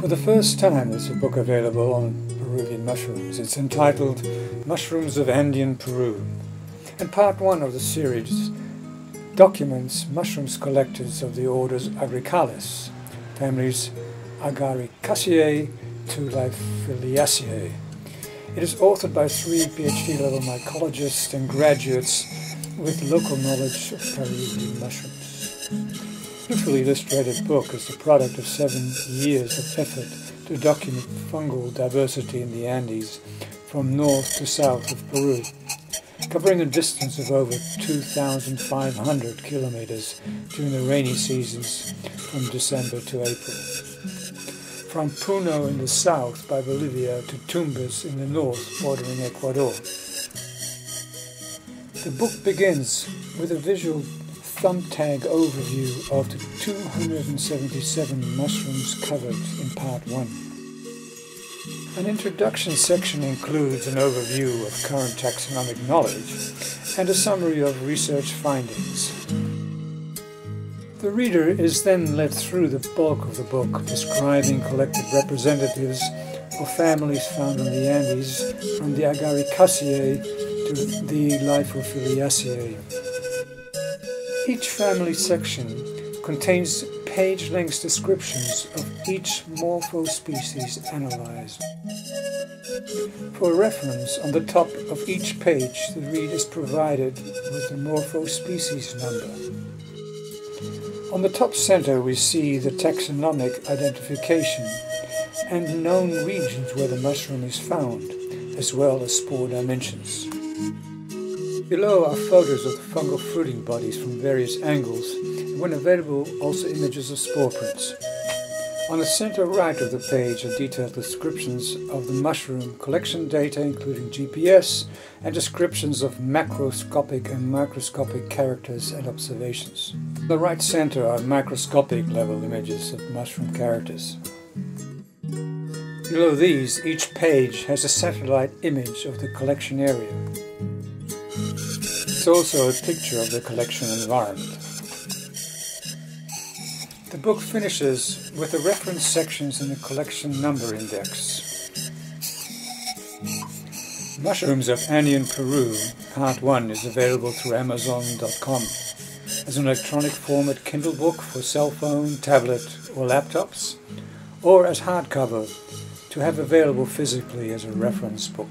For the first time there's a book available on Peruvian mushrooms. It's entitled Mushrooms of Andean Peru. And part one of the series documents mushrooms collectors of the orders Agaricales, families Agaricaceae to Lyophyllaceae. It is authored by three PhD level mycologists and graduates with local knowledge of Peruvian mushrooms. Beautifully illustrated book is the product of seven years of effort to document fungal diversity in the Andes from north to south of Peru, covering a distance of over 2,500 kilometers during the rainy seasons from December to April. From Puno in the south by Bolivia to Tumbes in the north bordering Ecuador. The book begins with a visual thumbtag overview of the 277 mushrooms covered in part 1. An introduction section includes an overview of current taxonomic knowledge and a summary of research findings. The reader is then led through the bulk of the book, describing collected representatives of families found in the Andes from the Agaricaceae to the Lyophyllaceae. Each family section contains page-length descriptions of each morphospecies analyzed. For reference, on the top of each page, the reader is provided with the morphospecies number. On the top center, we see the taxonomic identification and known regions where the mushroom is found, as well as spore dimensions. Below are photos of the fungal fruiting bodies from various angles, and when available, also images of spore prints. On the center right of the page are detailed descriptions of the mushroom, collection data including GPS, and descriptions of macroscopic and microscopic characters and observations. On the right center are microscopic level images of mushroom characters. Below these, each page has a satellite image of the collection area. It's also a picture of the collection environment. The book finishes with the reference sections in the collection number index. Mushrooms of Andean Peru, Part 1, is available through Amazon.com as an electronic format Kindle book for cell phone, tablet, or laptops, or as hardcover to have available physically as a reference book.